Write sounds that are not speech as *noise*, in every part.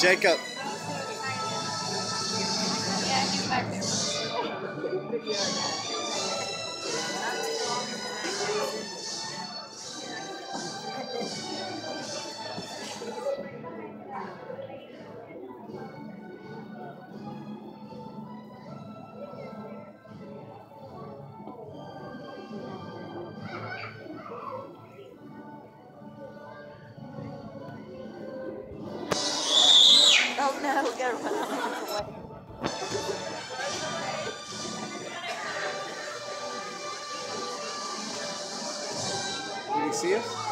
Jacob. See us?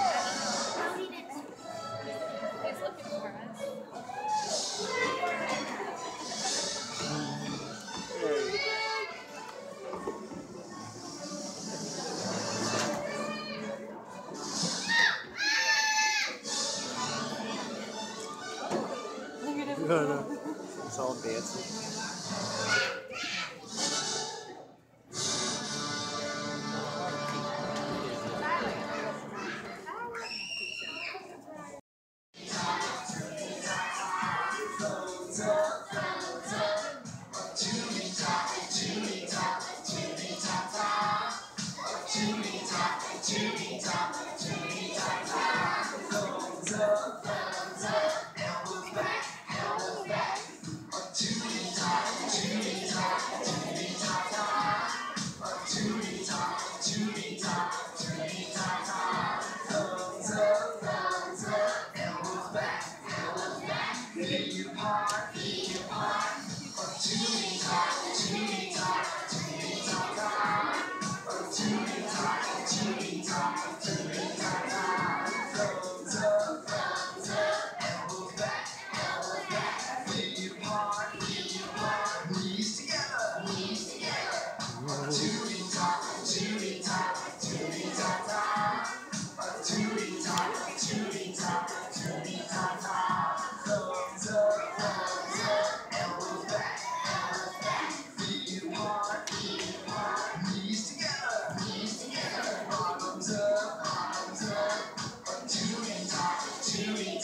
Oh.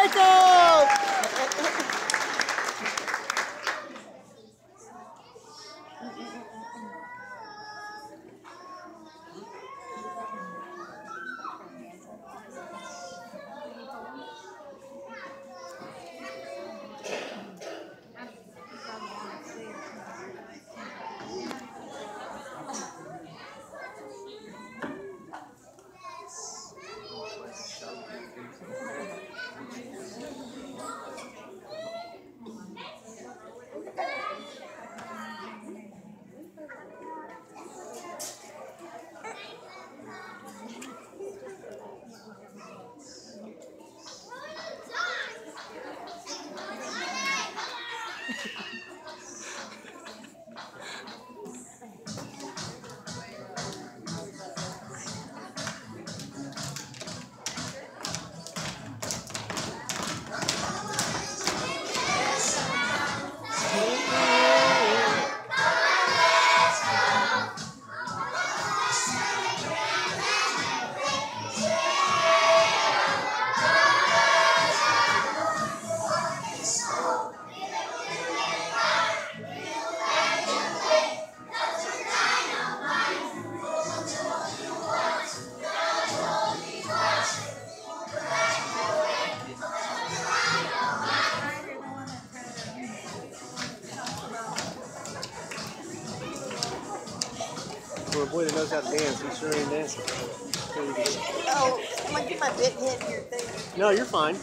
Woo, Jacob! For a boy that knows how to dance, he sure ain't dancing. There you go. Oh, I'm gonna get my big head in your thing. No, you're fine.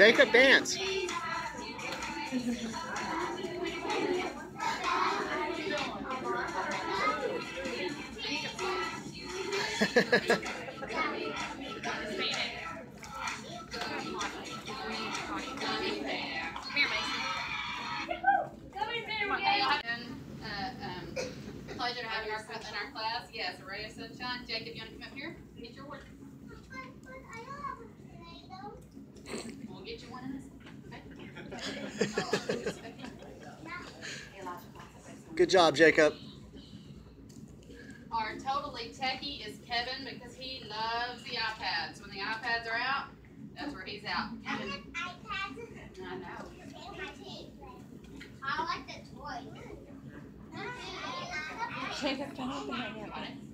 Jacob, dance. *laughs* Pleasure to in our, in our class. Yes, a ray of sunshine. Jacob, you wanna come up here get your award? We'll get you one in this. okay? Good job, Jacob. Our totally techie is Kevin because he loves the iPads. When the iPads are out, that's where he's out. Kevin, I know. I like the toy. Jacob, don't open it yet.